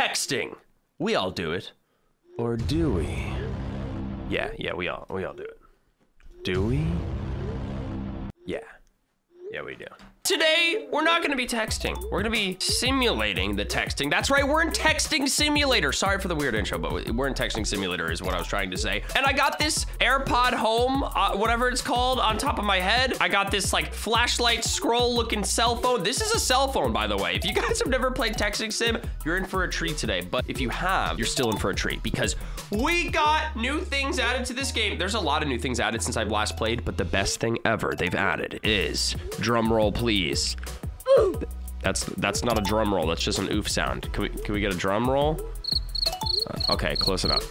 texting. We all do it. Or do we? Yeah, yeah, we all we all do it. Do we? Yeah. Yeah, we do. Today, we're not gonna be texting. We're gonna be simulating the texting. That's right, we're in Texting Simulator. Sorry for the weird intro, but we're in Texting Simulator is what I was trying to say. And I got this AirPod Home, uh, whatever it's called, on top of my head. I got this like flashlight scroll looking cell phone. This is a cell phone, by the way. If you guys have never played Texting Sim, you're in for a treat today. But if you have, you're still in for a treat because we got new things added to this game. There's a lot of new things added since I've last played, but the best thing ever they've added is, drum roll please. That's that's not a drum roll, that's just an oof sound. Can we, can we get a drum roll? Uh, okay, close enough.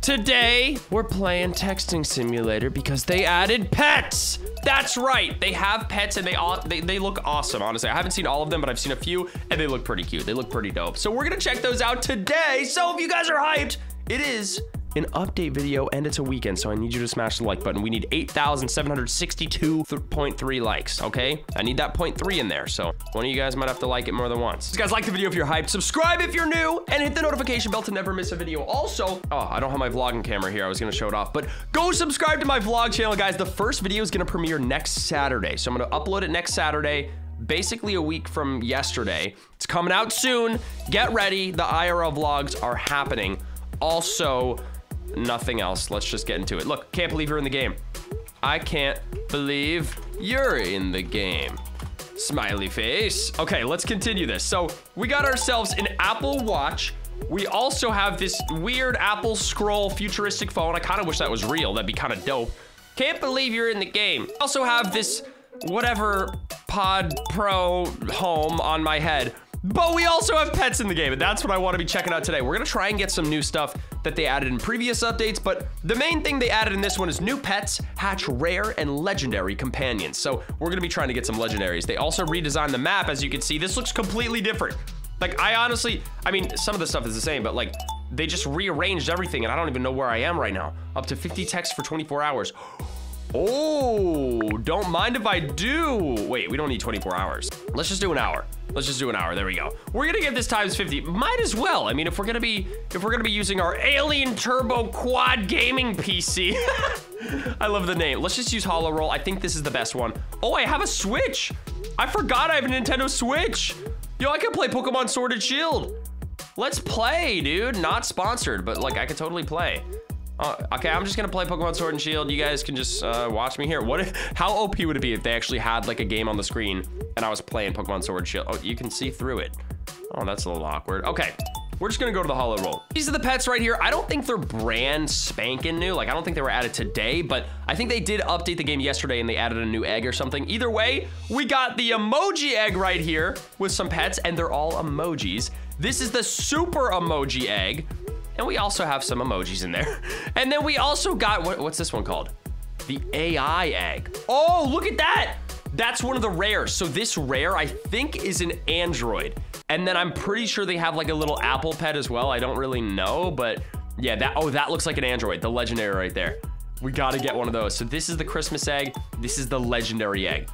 Today, we're playing Texting Simulator because they added pets. That's right. They have pets and they all they, they look awesome, honestly. I haven't seen all of them, but I've seen a few and they look pretty cute. They look pretty dope. So we're gonna check those out today. So if you guys are hyped, it is an update video and it's a weekend, so I need you to smash the like button. We need 8,762.3 likes, okay? I need that 0.3 in there, so one of you guys might have to like it more than once. So guys, like the video if you're hyped, subscribe if you're new, and hit the notification bell to never miss a video. Also, oh, I don't have my vlogging camera here. I was gonna show it off, but go subscribe to my vlog channel, guys. The first video is gonna premiere next Saturday, so I'm gonna upload it next Saturday basically a week from yesterday. It's coming out soon. Get ready. The IRL vlogs are happening. Also, nothing else. Let's just get into it. Look, can't believe you're in the game. I can't believe you're in the game. Smiley face. Okay, let's continue this. So we got ourselves an Apple Watch. We also have this weird Apple Scroll futuristic phone. I kind of wish that was real. That'd be kind of dope. Can't believe you're in the game. Also have this whatever Pod Pro home on my head. But we also have pets in the game, and that's what I want to be checking out today. We're going to try and get some new stuff that they added in previous updates, but the main thing they added in this one is new pets hatch rare and legendary companions. So we're going to be trying to get some legendaries. They also redesigned the map, as you can see. This looks completely different. Like, I honestly, I mean, some of the stuff is the same, but like, they just rearranged everything, and I don't even know where I am right now. Up to 50 texts for 24 hours. Oh, don't mind if I do. Wait, we don't need 24 hours. Let's just do an hour. Let's just do an hour. There we go. We're gonna get this times 50. Might as well. I mean, if we're gonna be if we're gonna be using our Alien Turbo Quad gaming PC. I love the name. Let's just use Hollow Roll. I think this is the best one. Oh, I have a Switch. I forgot I have a Nintendo Switch. Yo, I can play Pokemon Sword and Shield. Let's play, dude. Not sponsored, but like I could totally play. Uh, okay, I'm just gonna play Pokemon Sword and Shield. You guys can just uh, watch me here. What? If, how OP would it be if they actually had like a game on the screen and I was playing Pokemon Sword and Shield? Oh, you can see through it. Oh, that's a little awkward. Okay, we're just gonna go to the Hollow Roll. These are the pets right here. I don't think they're brand spanking new. Like, I don't think they were added today, but I think they did update the game yesterday and they added a new egg or something. Either way, we got the emoji egg right here with some pets and they're all emojis. This is the super emoji egg. And we also have some emojis in there. And then we also got, what, what's this one called? The AI egg. Oh, look at that. That's one of the rares. So this rare, I think, is an Android. And then I'm pretty sure they have like a little Apple pet as well. I don't really know, but yeah, that, oh, that looks like an Android, the legendary right there. We gotta get one of those. So this is the Christmas egg. This is the legendary egg.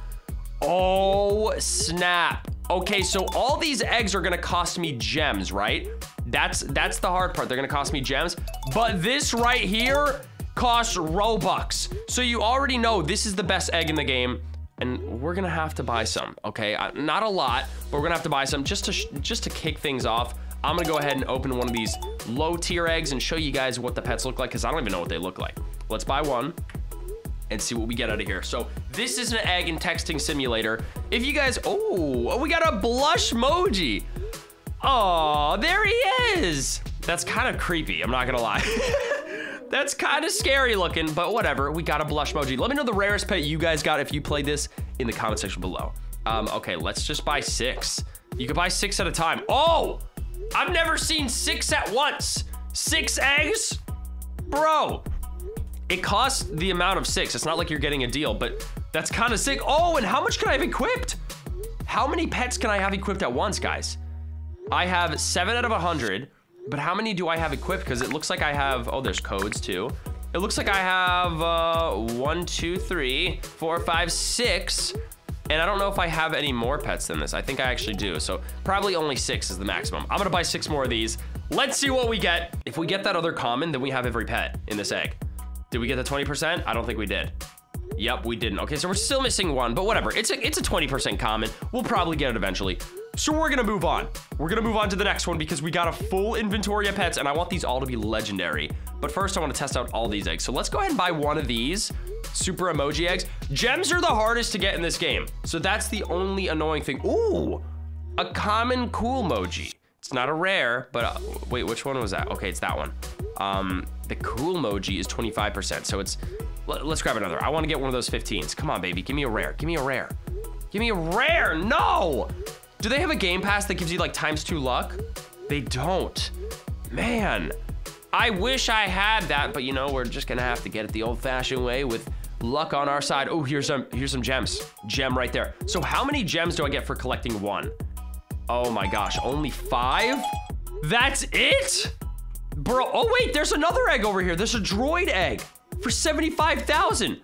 Oh, snap. Okay, so all these eggs are gonna cost me gems, right? That's that's the hard part. They're gonna cost me gems. But this right here costs Robux. So you already know this is the best egg in the game. And we're gonna have to buy some, okay? Uh, not a lot, but we're gonna have to buy some just to just to kick things off. I'm gonna go ahead and open one of these low tier eggs and show you guys what the pets look like because I don't even know what they look like. Let's buy one and see what we get out of here. So this is an egg and texting simulator. If you guys, oh, we got a blush emoji. Oh, there he is. That's kind of creepy, I'm not gonna lie. That's kind of scary looking, but whatever. We got a blush emoji. Let me know the rarest pet you guys got if you played this in the comment section below. Um, okay, let's just buy six. You can buy six at a time. Oh, I've never seen six at once. Six eggs? Bro, it costs the amount of six. It's not like you're getting a deal, but that's kind of sick. Oh, and how much can I have equipped? How many pets can I have equipped at once, guys? I have seven out of a 100, but how many do I have equipped? Because it looks like I have, oh, there's codes too. It looks like I have uh, one, two, three, four, five, six, and I don't know if I have any more pets than this. I think I actually do. So probably only six is the maximum. I'm gonna buy six more of these. Let's see what we get. If we get that other common, then we have every pet in this egg. Did we get the 20%? I don't think we did. Yep, we didn't. Okay, so we're still missing one, but whatever. It's a it's a 20% common. We'll probably get it eventually. So we're gonna move on. We're gonna move on to the next one because we got a full inventory of pets and I want these all to be legendary. But first I wanna test out all these eggs. So let's go ahead and buy one of these super emoji eggs. Gems are the hardest to get in this game. So that's the only annoying thing. Ooh, a common cool emoji. It's not a rare, but uh, wait, which one was that? Okay, it's that one. Um, the cool emoji is 25%. So it's, let, us grab another. I want to get one of those 15s. Come on, baby. Give me a rare. Give me a rare. Give me a rare. No. Do they have a game pass that gives you like times two luck? They don't. Man, I wish I had that, but you know, we're just gonna have to get it the old fashioned way with luck on our side. Oh, here's some, here's some gems. Gem right there. So how many gems do I get for collecting one? Oh my gosh, only five? That's it? Bro, oh wait, there's another egg over here. There's a droid egg for 75,000.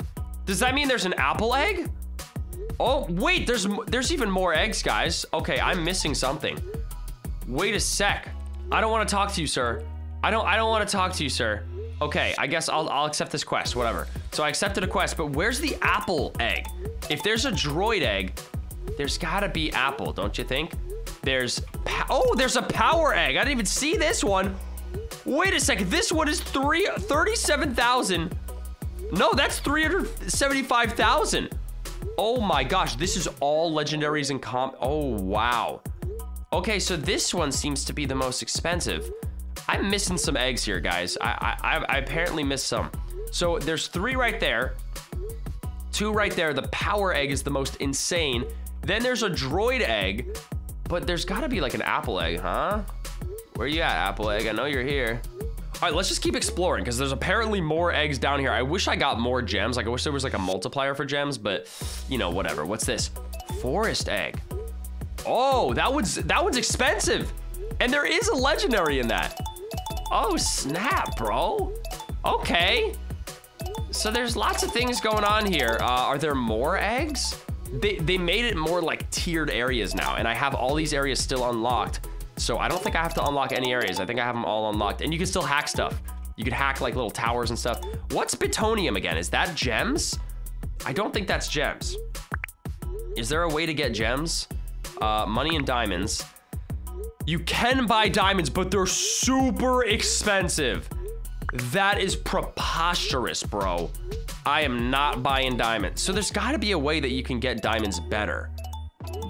Does that mean there's an apple egg? Oh, wait, there's there's even more eggs, guys. Okay, I'm missing something. Wait a sec. I don't want to talk to you, sir. I don't I don't want to talk to you, sir. Okay, I guess I'll, I'll accept this quest, whatever. So I accepted a quest, but where's the apple egg? If there's a droid egg, there's gotta be apple, don't you think? There's, oh, there's a power egg. I didn't even see this one. Wait a second, this one is three, 37,000. No, that's 375,000. Oh my gosh, this is all legendaries and comp. Oh, wow. Okay, so this one seems to be the most expensive. I'm missing some eggs here, guys. I, I, I apparently missed some. So there's three right there. Two right there. The power egg is the most insane. Then there's a droid egg. But there's got to be like an apple egg, huh? Where you at, apple egg? I know you're here. All right, let's just keep exploring because there's apparently more eggs down here. I wish I got more gems. Like, I wish there was like a multiplier for gems, but you know, whatever. What's this? Forest egg. Oh, that one's that one's expensive. And there is a legendary in that. Oh, snap, bro. Okay. So there's lots of things going on here. Uh, are there more eggs? They, they made it more like tiered areas now, and I have all these areas still unlocked. So I don't think I have to unlock any areas. I think I have them all unlocked. And you can still hack stuff. You could hack like little towers and stuff. What's Bitonium again? Is that gems? I don't think that's gems. Is there a way to get gems? Uh, money and diamonds. You can buy diamonds, but they're super expensive. That is preposterous, bro. I am not buying diamonds. So there's got to be a way that you can get diamonds better.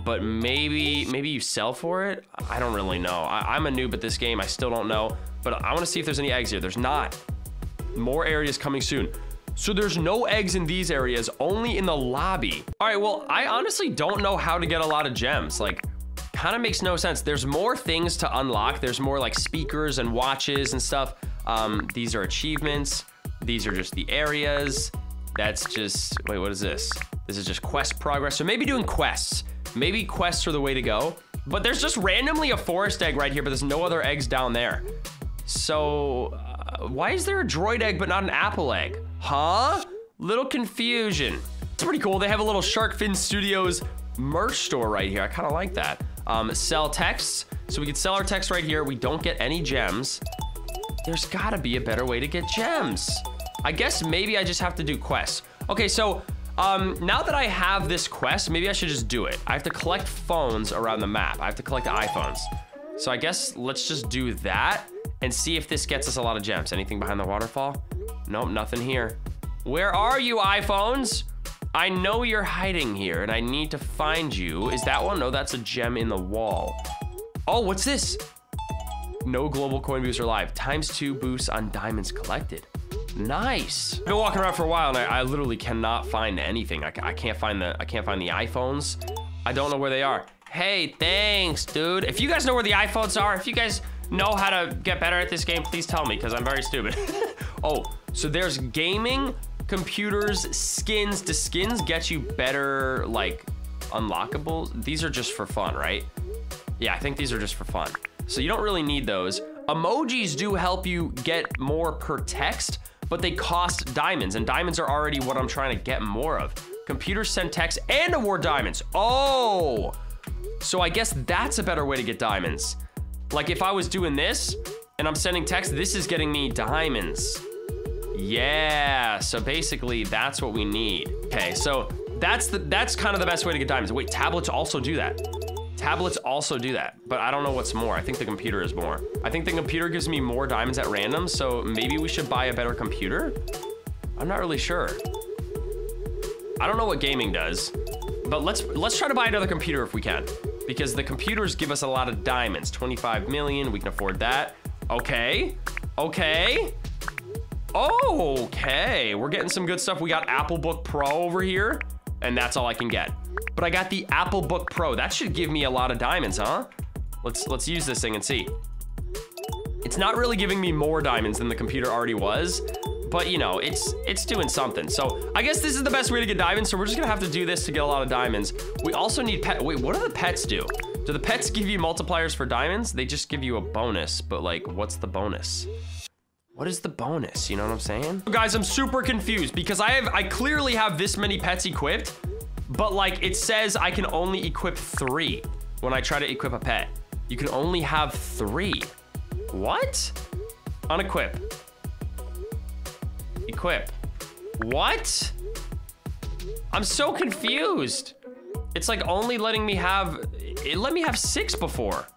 But maybe maybe you sell for it? I don't really know. I, am a noob at this game. I still don't know. But I want to see if there's any eggs here. There's not. More areas coming soon. So there's no eggs in these areas, only in the lobby. All right, well, I honestly don't know how to get a lot of gems. Like, kind of makes no sense. There's more things to unlock. There's more like speakers and watches and stuff. Um, these are achievements. These are just the areas. That's just, wait, what is this? This is just quest progress. So maybe doing quests. Maybe quests are the way to go. But there's just randomly a forest egg right here, but there's no other eggs down there. So uh, why is there a droid egg but not an apple egg? Huh? Little confusion. It's pretty cool. They have a little Shark Fin Studios merch store right here. I kind of like that. Um, sell texts. So we can sell our text right here. We don't get any gems. There's gotta be a better way to get gems. I guess maybe I just have to do quests. Okay, so um, now that I have this quest, maybe I should just do it. I have to collect phones around the map. I have to collect iPhones. So I guess let's just do that and see if this gets us a lot of gems. Anything behind the waterfall? Nope, nothing here. Where are you, iPhones? I know you're hiding here and I need to find you. Is that one? No, that's a gem in the wall. Oh, what's this? No global coin booster live. Times two boosts on diamonds collected. Nice. I've been walking around for a while and I, I literally cannot find anything. I, I can't find the I can't find the iPhones. I don't know where they are. Hey, thanks, dude. If you guys know where the iPhones are, if you guys know how to get better at this game, please tell me because I'm very stupid. oh, so there's gaming, computers, skins. Do skins get you better, like, unlockables? These are just for fun, right? Yeah, I think these are just for fun. So you don't really need those. Emojis do help you get more per text, but they cost diamonds, and diamonds are already what I'm trying to get more of. Computers send text and award diamonds. Oh! So I guess that's a better way to get diamonds. Like if I was doing this, and I'm sending text, this is getting me diamonds. Yeah, so basically that's what we need. Okay, so that's the that's kind of the best way to get diamonds. Wait, tablets also do that. Tablets also do that, but I don't know what's more. I think the computer is more. I think the computer gives me more diamonds at random, so maybe we should buy a better computer? I'm not really sure. I don't know what gaming does, but let's let's try to buy another computer if we can, because the computers give us a lot of diamonds. 25 million, we can afford that. Okay, okay. Okay, we're getting some good stuff. We got Apple Book Pro over here, and that's all I can get. But I got the Apple Book Pro. That should give me a lot of diamonds, huh? Let's let's use this thing and see. It's not really giving me more diamonds than the computer already was, but you know, it's it's doing something. So I guess this is the best way to get diamonds. So we're just gonna have to do this to get a lot of diamonds. We also need pet. Wait, what do the pets do? Do the pets give you multipliers for diamonds? They just give you a bonus, but like, what's the bonus? What is the bonus? You know what I'm saying? Guys, I'm super confused because I have I clearly have this many pets equipped, but like it says I can only equip three when I try to equip a pet. You can only have three. What? Unequip. Equip. What? I'm so confused. It's like only letting me have, it let me have six before.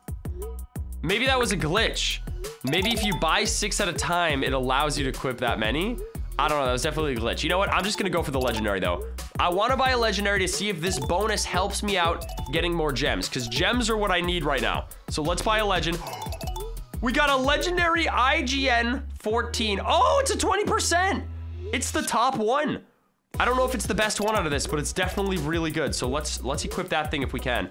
Maybe that was a glitch. Maybe if you buy six at a time, it allows you to equip that many. I don't know, that was definitely a glitch. You know what? I'm just gonna go for the legendary though. I wanna buy a legendary to see if this bonus helps me out getting more gems, because gems are what I need right now. So let's buy a legend. We got a legendary IGN 14. Oh, it's a 20%. It's the top one. I don't know if it's the best one out of this, but it's definitely really good. So let's let's equip that thing if we can.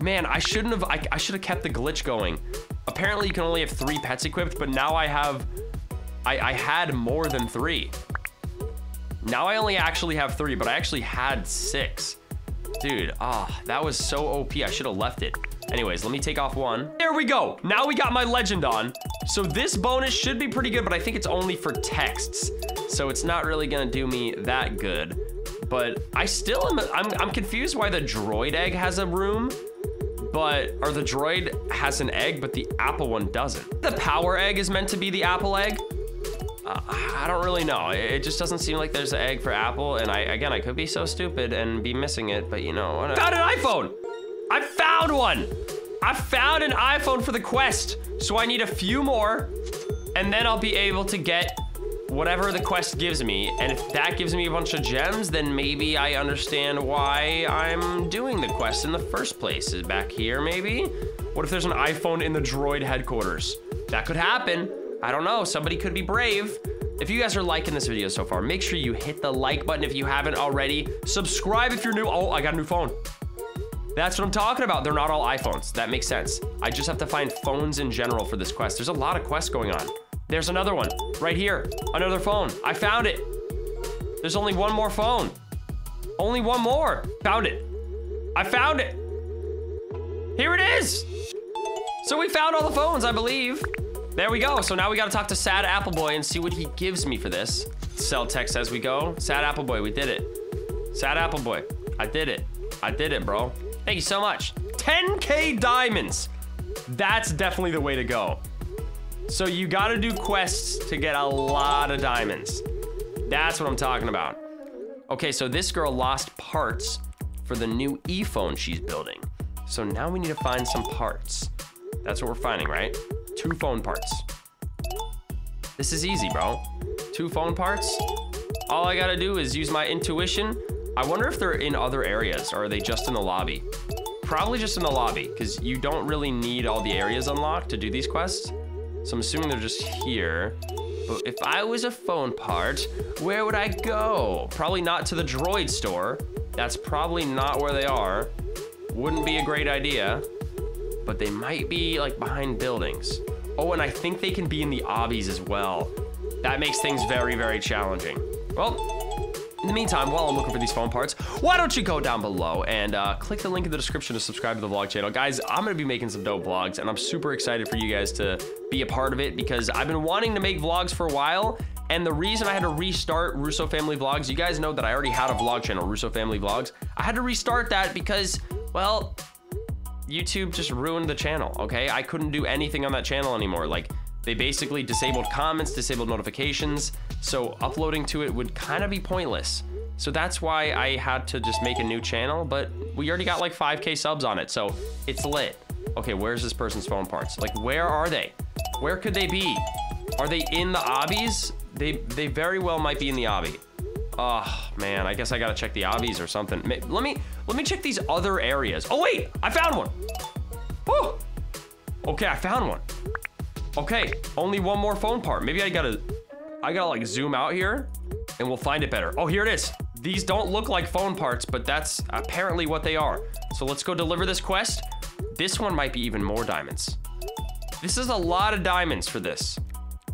Man, I shouldn't have, I, I should have kept the glitch going. Apparently you can only have three pets equipped, but now I have, I, I had more than three. Now I only actually have three, but I actually had six. Dude, ah, oh, that was so OP. I should have left it. Anyways, let me take off one. There we go. Now we got my legend on. So this bonus should be pretty good, but I think it's only for texts. So it's not really gonna do me that good. But I still am, I'm, I'm confused why the droid egg has a room but or the droid has an egg, but the apple one doesn't. The power egg is meant to be the apple egg. Uh, I don't really know. It just doesn't seem like there's an egg for apple. And I, again, I could be so stupid and be missing it, but you know, what? found an iPhone. I found one. I found an iPhone for the quest. So I need a few more and then I'll be able to get whatever the quest gives me. And if that gives me a bunch of gems, then maybe I understand why I'm doing the quest in the first place. Is back here, maybe? What if there's an iPhone in the droid headquarters? That could happen. I don't know. Somebody could be brave. If you guys are liking this video so far, make sure you hit the like button if you haven't already. Subscribe if you're new. Oh, I got a new phone. That's what I'm talking about. They're not all iPhones. That makes sense. I just have to find phones in general for this quest. There's a lot of quests going on. There's another one right here. Another phone. I found it. There's only one more phone. Only one more. Found it. I found it. Here it is. So we found all the phones, I believe. There we go. So now we got to talk to Sad Apple Boy and see what he gives me for this. Sell text as we go. Sad Apple Boy, we did it. Sad Apple Boy, I did it. I did it, bro. Thank you so much. 10K diamonds. That's definitely the way to go. So you gotta do quests to get a lot of diamonds. That's what I'm talking about. Okay, so this girl lost parts for the new e-phone she's building. So now we need to find some parts. That's what we're finding, right? Two phone parts. This is easy, bro. Two phone parts. All I gotta do is use my intuition. I wonder if they're in other areas or are they just in the lobby? Probably just in the lobby because you don't really need all the areas unlocked to do these quests. So I'm assuming they're just here. But if I was a phone part, where would I go? Probably not to the droid store. That's probably not where they are. Wouldn't be a great idea. But they might be like behind buildings. Oh, and I think they can be in the obbies as well. That makes things very, very challenging. Well, in the meantime, while I'm looking for these phone parts, why don't you go down below and uh, click the link in the description to subscribe to the vlog channel. Guys, I'm gonna be making some dope vlogs and I'm super excited for you guys to be a part of it because I've been wanting to make vlogs for a while and the reason I had to restart Russo Family Vlogs, you guys know that I already had a vlog channel, Russo Family Vlogs. I had to restart that because, well, YouTube just ruined the channel, okay? I couldn't do anything on that channel anymore. Like, They basically disabled comments, disabled notifications, so uploading to it would kind of be pointless. So that's why I had to just make a new channel, but we already got like 5k subs on it, so it's lit. Okay, where's this person's phone parts? Like, where are they? Where could they be? Are they in the obbies? They they very well might be in the obby. Oh man, I guess I gotta check the obbies or something. Let me let me check these other areas. Oh wait, I found one. Oh, okay, I found one. Okay, only one more phone part. Maybe I gotta I gotta like zoom out here and we'll find it better. Oh, here it is. These don't look like phone parts, but that's apparently what they are. So let's go deliver this quest. This one might be even more diamonds. This is a lot of diamonds for this.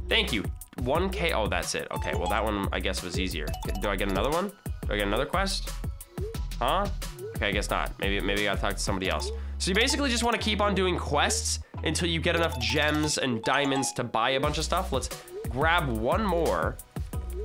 Thank you. 1k. Oh, that's it. Okay, well, that one, I guess, was easier. Do I get another one? Do I get another quest? Huh? Okay, I guess not. Maybe, maybe I gotta talk to somebody else. So you basically just want to keep on doing quests until you get enough gems and diamonds to buy a bunch of stuff. Let's grab one more.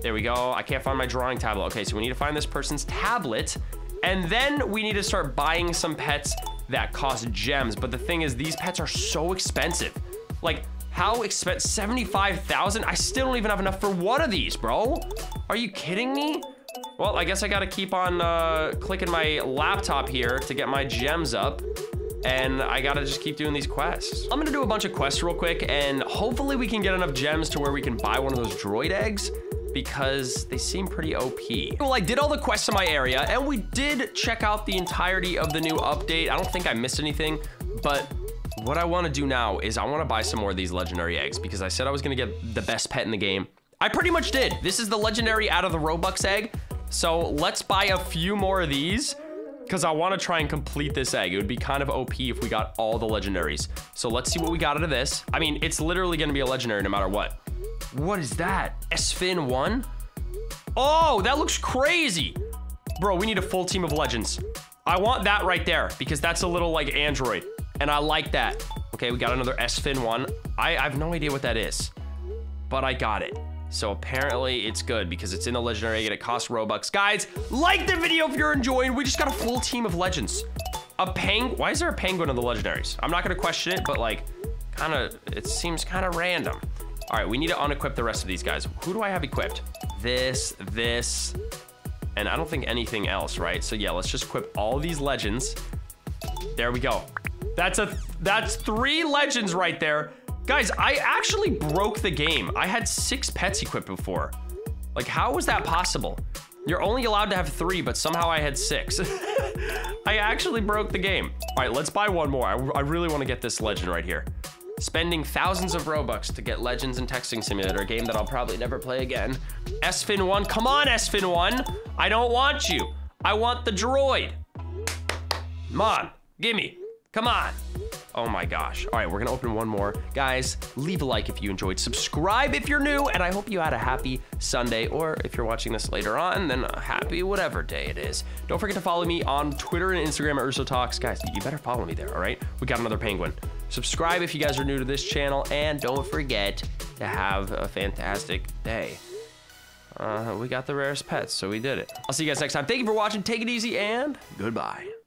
There we go. I can't find my drawing tablet. Okay, so we need to find this person's tablet. And then we need to start buying some pets that cost gems. But the thing is, these pets are so expensive. Like, how expensive? 75,000? I still don't even have enough for one of these, bro. Are you kidding me? Well, I guess I gotta keep on uh, clicking my laptop here to get my gems up. And I gotta just keep doing these quests. I'm gonna do a bunch of quests real quick, and hopefully we can get enough gems to where we can buy one of those droid eggs because they seem pretty OP. Well, I did all the quests in my area, and we did check out the entirety of the new update. I don't think I missed anything, but what I want to do now is I want to buy some more of these legendary eggs because I said I was to get the best pet in the game. I pretty much did. This is the legendary out of the Robux egg. So let's buy a few more of these because I want to try and complete this egg. It would be kind of OP if we got all the legendaries. So let's see what we got out of this. I mean, it's literally going to be a legendary no matter what. What is that? Esfin 1? Oh, that looks crazy. Bro, we need a full team of legends. I want that right there because that's a little like android. And I like that. Okay, we got another Esfin 1. I, I have no idea what that is, but I got it. So apparently it's good because it's in the legendary and it costs Robux. Guys, like the video if you're enjoying. We just got a full team of legends. A peng, why is there a penguin in the legendaries? I'm not gonna question it, but like, kind of, it seems kind of random. All right, we need to unequip the rest of these guys. Who do I have equipped? This, this, and I don't think anything else, right? So yeah, let's just equip all these legends. There we go. That's a that's three legends right there. Guys, I actually broke the game. I had six pets equipped before. Like, how was that possible? You're only allowed to have three, but somehow I had six. I actually broke the game. All right, let's buy one more. I, I really want to get this legend right here. Spending thousands of Robux to get Legends and Texting Simulator, a game that I'll probably never play again. SFIN1, come on, SFIN1. I don't want you. I want the droid. Come on, gimme. Come on. Oh my gosh. All right, we're gonna open one more. Guys, leave a like if you enjoyed. Subscribe if you're new, and I hope you had a happy Sunday, or if you're watching this later on, then a happy whatever day it is. Don't forget to follow me on Twitter and Instagram at Russo Talks. Guys, you better follow me there, all right? We got another penguin. Subscribe if you guys are new to this channel, and don't forget to have a fantastic day. Uh, we got the rarest pets, so we did it. I'll see you guys next time. Thank you for watching. Take it easy, and goodbye.